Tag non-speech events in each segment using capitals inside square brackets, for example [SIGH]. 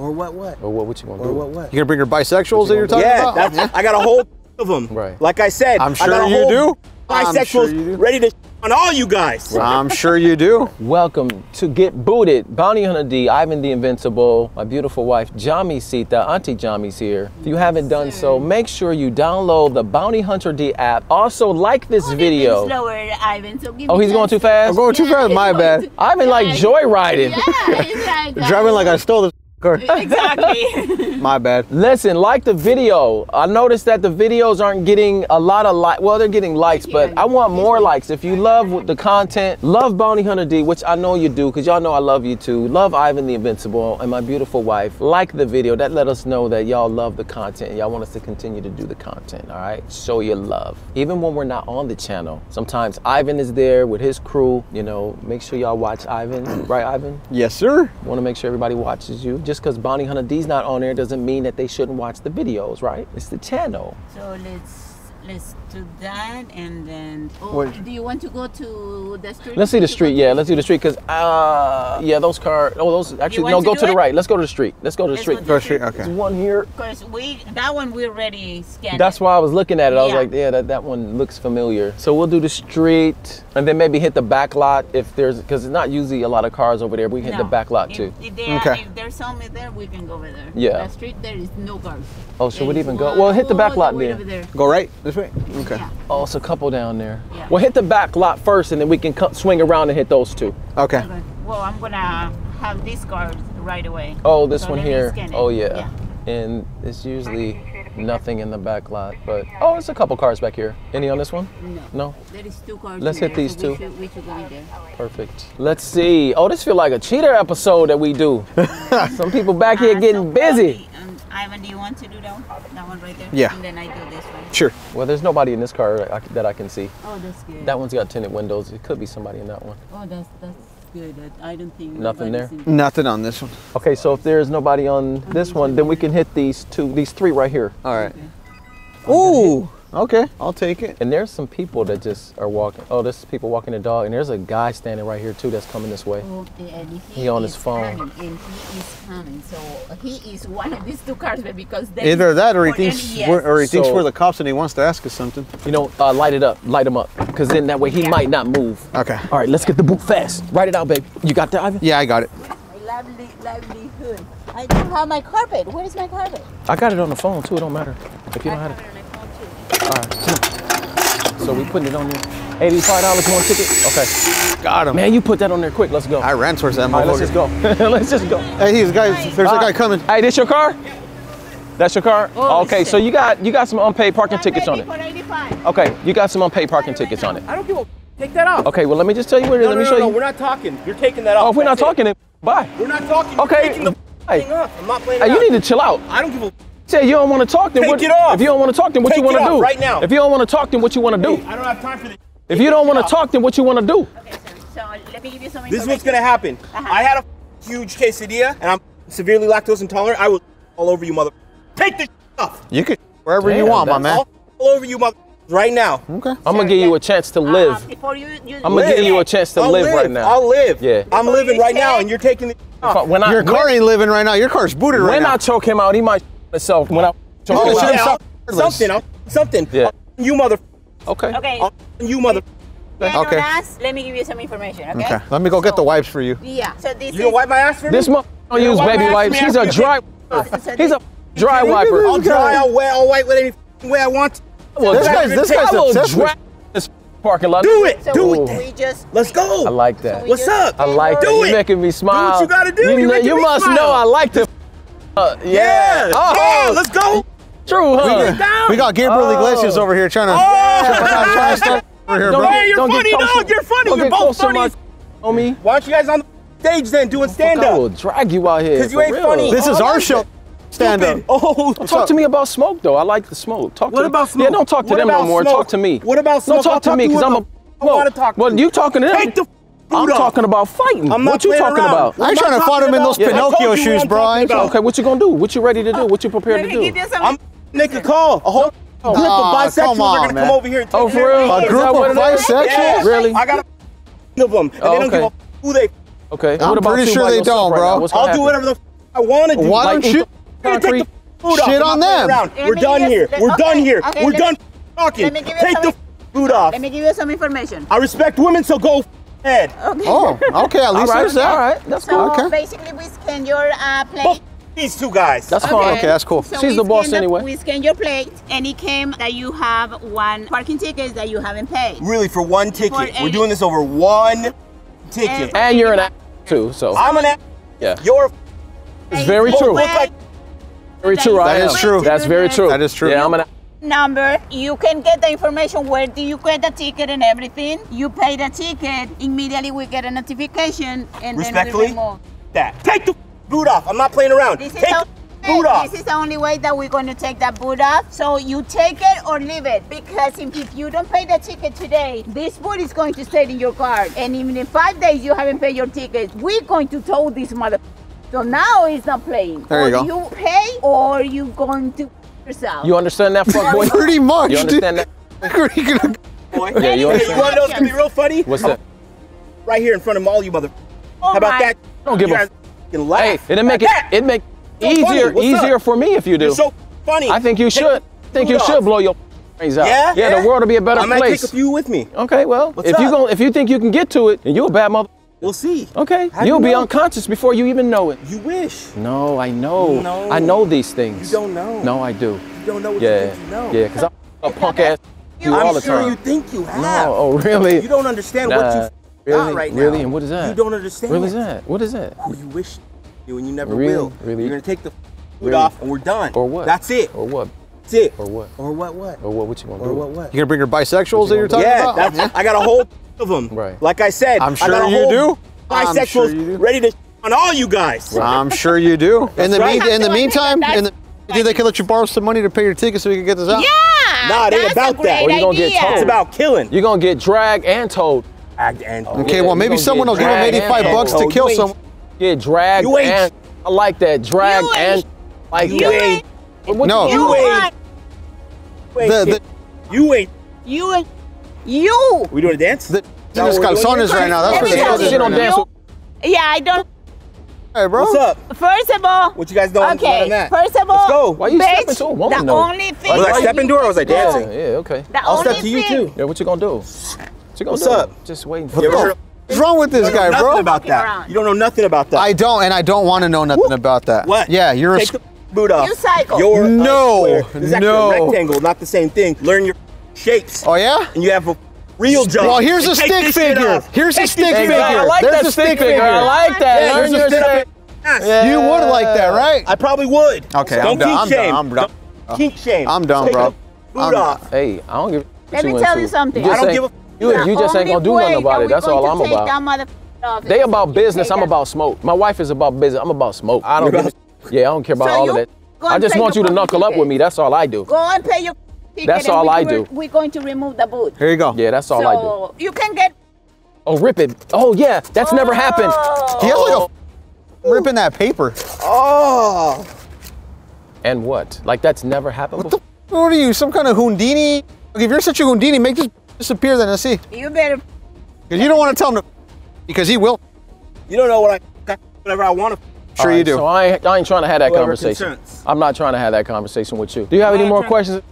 Or what? What? Or what? What you want to Or do? what? What? You gonna bring your bisexuals that you're talking Yeah, about? that's, I got a whole of them. Right. Like I said, I'm I sure got a you whole do. Bisexuals sure you do. ready to on all you guys. I'm sure you do. [LAUGHS] Welcome to Get Booted. Bounty Hunter D, Ivan the Invincible, my beautiful wife, Yami Sita, Auntie Yami's here. If you haven't done so, make sure you download the Bounty Hunter D app. Also, like this video. Slower, Ivan. So give Oh, me he's going too fast? I'm going too fast. My bad. Ivan like joyriding. Yeah, it's like, [LAUGHS] Driving like I stole this car. [LAUGHS] Exactly. [LAUGHS] My bad. Listen, like the video. I noticed that the videos aren't getting a lot of like. Well, they're getting likes, but I want more likes. If you love the content, love Bounty Hunter D, which I know you do, because y'all know I love you too. Love Ivan the Invincible and my beautiful wife. Like the video. That let us know that y'all love the content and y'all want us to continue to do the content. All right, show your love. Even when we're not on the channel, sometimes Ivan is there with his crew. You know, make sure y'all watch Ivan. [CLEARS THROAT] Right, Ivan? Yes, sir. Want to make sure everybody watches you. Just because Bounty Hunter D's not on there doesn't mean that they shouldn't watch the videos, right? It's the channel. so let's let's do that, and then. Oh, What- do you want to go to the street? Let's see the street. Yeah, let's do the street because uh, yeah, those cars. Oh, those actually no. to Go do to the it? right. Let's go to the street. Let's go to the Let's street. go to Go the straight. street. There's Okay. one here. Because we that one we already scanned. That's it. why I was looking at it. I was like, yeah, that, that one looks familiar. So we'll do the street and then maybe hit the back lot if there's because it's not usually a lot of cars over there. We can hit the back lot If- too. If, there Okay. if there's some there, we can go over there. Yeah. The street there is no cars. Oh, should we There is even go? Well, hit the back lot way then. over there. Go right this way. Okay. Yeah. Oh, it's a couple down there. Yeah. Well, hit the back lot first, and then we can cut, swing around and hit those two. Okay. Okay. Well, I'm gonna have these cars right away. Oh, this So one here. Oh yeah. yeah. And it's usually nothing in the back lot, but oh, it's a couple cars back here. Any on this one? No. No. There is two cars. Let's in hit there, these so two. We should, we should go in there. Perfect. Let's see. Oh, this feel like a cheater episode that we do. [LAUGHS] Some people back here Uh, getting so busy. Cody, Ivan, do you want to do that one? That one right there? Yeah. And then I do this one. Sure. Well, there's nobody in this car that I, that I can see. Oh, that's good. That one's got tinted windows. It could be somebody in that one. oh, that's that's good. I I don't think Nothing there? in Nothing on this one. Okay, so if there's nobody on this one, then we can hit these two, these three right here. All right. Ooh. Okay. I'll take it. And there's some people that just are walking. Oh, there's people walking the dog, and there's a guy standing right here too that's coming this way. Oh, he, He on his phone. Coming, and he is coming. So he is one of these two cars, but because they Either that, or he thinks, yes. we're, or he thinks we're the cops and he wants to ask us something. You know, uh, light it up, light him up, because then that way he Yeah. might not move. Okay. All right, let's get the boot fast. Write it out, baby. You got that, Ivan? Yeah, I got it. My lovely, livelihood. I don't have my carpet. Where is my carpet? I got it on the phone too. It don't matter if you don't have have it. All right, come on. So we putting it on there. Eighty-five dollars one ticket. Okay, Got him. man, you put that on there quick. Let's go. I ran towards that All right, let's just go. [LAUGHS] let's just go. Hey, he's guys. There's a guy coming. Hey, this your car? That's your car? Oh, okay, shit. so you got you got some unpaid parking tickets on it. for 85. Okay, you got some unpaid parking tickets on it. I don't give a take that off. Okay, well let me just tell you where it is. No, let no, me no, show no, you. we're not talking. You're taking that oh, off. oh, if we're not That's it. talking, then bye. We're not talking. You're Okay, taking the the hey, thing off. I'm not playing. hey, it you out. need to chill out. I don't give a. Say you don't want to talk, then Take what? it off. If you don't want to talk, then what Take you want to do? right now. If you don't want to talk, then what you want to do? I don't have time for this. If you don't want to talk, then what you want to do? Okay, sir. So let me give you some This is what's gonna happen. Uh-huh. I had a huge quesadilla, and I'm severely lactose intolerant. I will all over you, mother. Take this off. You can wherever you want, my that's man. All, all over you, mother. Right now. Okay. I'm gonna Sir, give you a chance to Uh, live. before you, you I'm gonna give you a chance to live, live right now. I'll live. Yeah. I'm Before living you right now, and you're taking the. off. When I Your car when, ain't living right now. Your car's booted right now. when. I choke him out, he might himself. When I choke Oh, him shit out. yeah, I'll- something. I'll, something. Yeah. I'll- you mother. Okay. Okay. I'll- you mother. Stand Okay. on. Let me give you some information, okay? Okay. Let me go get the wipes for you. Yeah. So this You is wipe my ass for me? This month don't use baby wipes. Ask He's a dry. [LAUGHS] He's a dry wiper. I'll dry. I'll wet. I'll wipe with any way I want. Well, This guy's- this guy's obsessed with- dry this parking lot. Do it. so Do it. we just Let's go. I like that. we What's up? I like Do that. it. You're making me smile. you gotta do. You, You're know- making you must smile. know I like to. Uh, yeah. Yeah. Oh, Yeah, let's go. true, huh? Get down. We got Gabriel Oh. Iglesias over here trying to, Oh. trying to start over here, Don't bro. Hey, you're don't get funny, closer. dog. You're funny. Don't You're get both close to funny. my homie. Why aren't you guys on the stage then doing stand I will up? drag you out here. 'Cause you for ain't real. funny. This Oh, is I our like show. it. Stand up. Stupid. Oh, Talk to me about smoke though. I like the smoke. Talk What to about smoke? Yeah, don't talk to What them no about more. smoke? Talk to me. What about smoke? Don't smoke? talk I'll to talk me to because I'm a. whoever I wanna talk to. Well, you talking to them? Take the I'm boot talking about fighting. I'm not what you talking around. about? I ain't trying to fight him in those about- Pinocchio told you what shoes, I'm bro. talking I ain't about. trying- Okay, what you gonna do? What you ready to do? What you prepared to do? give you some. I'm make a call. A whole group of bisexuals come are gonna man. come over here. And Oh, take for real? A group of what bisexuals? Yeah. Really? I got a of them, and Oh, they don't okay. give a who they. Okay. I'm what about pretty sure they don't, bro. now? I'll do whatever the I want to do. Why Like, don't eat you? gonna concrete? take the food off. Shit on them. We're done here. We're done here. We're done talking. let me give you Take the food off. Let me give you some information. I respect women, so go ahead. Okay. Oh, okay. At least right, there's that. all right, that's So cool. Okay. basically, we scan your uh, plate. Both these two guys. That's fine. Okay, that's cool. So She's the boss scan anyway. We scan your plate, and it came that you have one parking ticket that you haven't paid. really for one ticket. For We're doing this over one ticket. And- And you're an ass too, so I'm an ass. yeah. You're It's very true. like Very true. I That am. is true. That's very true. That is true. Yeah, I'm an. Number. You can get the information where do you get the ticket and everything. You pay the ticket. Immediately we get a notification and then we respectfully that. Take the boot off. I'm not playing around. This is, Take the, the boot off. this is the only way that we're going to take that boot off. So you take it or leave it because if, if you don't pay the ticket today, this boot is going to stay in your car. And even in five days you haven't paid your ticket, we're going to tow this mother. So now it's not playing. There you or go. You pay or you going to yourself. You understand that, fuck boy? [LAUGHS] Pretty much. You understand that? dude. [LAUGHS] You're gonna- Boy. Yeah, you understand. you want to know what's gonna be real funny? What's that? Right here in front of all you mother. Oh How about my- that? Don't give you a- guys can laugh. Hey, it'll make it. Like that. It make So easier easier up? for me if you do. You're so funny. I think you should. the think you boot should blow your brains out. Yeah, Yeah, the world will be a better I might place. take a few with me. Okay, well, What's if you up? gon' if you think you can get to it, then you a bad mother. We'll see. Okay, How you'll you be know? unconscious before you even know it. You wish. No, I know. No. I know these things. You don't know. No, I do. You don't know what Yeah, you think you know. yeah, because I'm a punk ass you I'm all the sure time. you think you have. no, oh really? You don't understand Nah, what you really, got right now. really, and what is that? You don't understand. What is that? What is that? Who you wish you and you never Really? will. Really? You're gonna take the Really? off and we're done. Or what? That's it. Or what? That's it. Or what? Or what? What? Or what? What you gonna Or do? what? What? You gonna bring your bisexuals that you're talking Yeah, about? that's. I got a whole of them. Right. Like I said, I'm I sure got a you whole do. Bisexuals sure you do. ready to on all you guys. I'm sure you do. [LAUGHS] In the right. mean, in the meantime, what- in the, you think they can let you borrow some money to pay your ticket so we can get this out? Yeah. Nah, it ain't about that. Or you gonna get told. It's about killing. You're gonna get dragged and towed. Act and Okay, Yeah, well maybe someone will give him 85 bucks to kill You someone. Get dragged You ain't- and I like that. Drag and ain't- like You that. ain't. No. you- You You ain't. Want, You ain't. The- the- you ain't. you and you. We doing a dance? The, No, this we're calzones right now. That's what me it tell She don't dance Yeah, I don't. Hey, bro. What's up? First of all, What you guys doing? okay. on that? First of all, Let's go. Why you bitch, stepping to a woman, The though? only thing. Was I Why you- stepping to her or was I dancing? Yeah, yeah, okay. The I'll only step to you too. Yeah, what you gonna do? What you gonna What's do? up? Just waiting for ever heard What's wrong with this You don't guy, nothing bro? about that. around. You don't know nothing about that. I don't, and I don't want to know nothing about that. What? Yeah, you're a. Take the boot off. You psycho. You're No, square. This no. a rectangle, not the same thing. Learn your shapes, Oh yeah. and you have a real job. Well, here's a stick figure. off. Here's a stick figure. I like There's that a stick stick figure. I like that. Yeah, Learn there's a your stick shape. Yes. Yeah. You would like that, right? I probably would. Okay, don't I'm done. I'm shame. done. I'm done. Don't kink shame. I'm done, bro. I'm- off. Hey, I don't give. Let me tell you something. just I don't give a- You, The you just ain't gonna do way nothing about it. That's all I'm about. that mother off They about business. I'm about smoke. My wife is about business. I'm about smoke. I don't. You're Give a, yeah, I don't care about So all of you that. I just want you to knuckle fucking up with me. That's all I do. Go and pay your ticket. That's all we, I do. We're, going to remove the boot. Here you go. Yeah, that's all I do. So you can get. Oh, rip it. Oh yeah, that's never happened. He has like a oh. ripping that paper. Oh. And what? Like that's never happened. What the? What are you? Some kind of Houdini? Like, if you're such a Houdini, make this disappear then. Let's see. You better. Because you don't want to tell him to. Because he will. You don't know what I whatever I want to. Sure you do. So I ain't, I ain't trying to have that Whoever conversation. consents. I'm not trying to have that conversation with you. Do you have any more questions?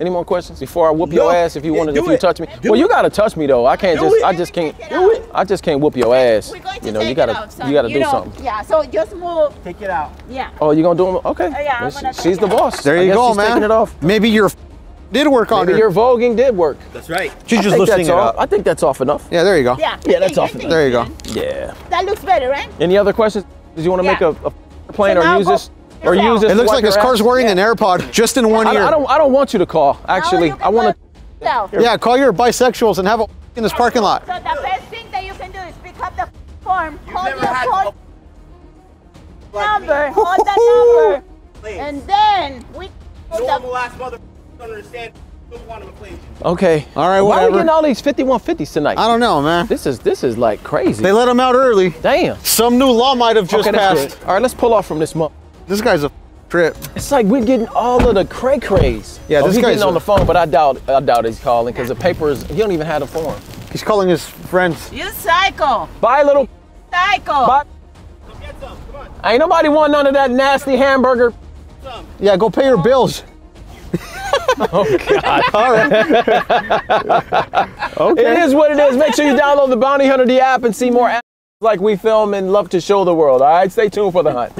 Any more questions before I whoop No. your ass if you Yeah, want to if you it. touch me? Do well, you gotta touch me though. I can't Do just it. I just can't Do it. I just can't whoop your ass. We're going to You know, take you gotta it out, son. you gotta do know, something. Yeah. So just move. Take it out. Yeah. Oh, you gonna do them? Okay. yeah, I'm Well, gonna she- take she's the boss. There I you guess go, she's man. Taking it off. Maybe your did work on Maybe her. your voguing did work. That's right. She's I just think lifting it all. up. I think that's off enough. Yeah, there you go. Yeah. Yeah, that's off. think There you go. Yeah. That looks better, right? Any other questions? Did you want to make a, a plane So or use this or yourself. use this? It looks like wipe his car's ass? wearing an AirPod just in one I, ear. I don't. I don't want you to call. Actually, Now you I want to. yourself. yeah, call your bisexuals and have a in this parking lot. So the best thing that you can do is pick up the form, You've hold your had phone like number, me. hold the [LAUGHS] number, Please. and then we put Normal the ass mother don't understand the quantum equation. to. Okay. All right, Why are we getting all these 5150s tonight? I don't know, man. This is this is like crazy. They let them out early. Damn. Some new law might have just okay, passed. good. All right, let's pull off from this month. This guy's a trip. It's like we're getting all of the cray crays. Yeah, oh, this he's guy's getting a- on the phone, but I doubt I doubt he's calling because the papers. He don't even have the form. He's calling his friends. you psycho, Bye, little. psycho. Bye. Come get some. Come on. Ain't nobody want none of that nasty hamburger. Yeah, go pay your bills. [LAUGHS] [LAUGHS] Oh God. [LAUGHS] All right. [LAUGHS] okay. It is what it is. Make sure you download the Bounty Hunter D app and see more apps like we film and love to show the world. All right, stay tuned for the hunt.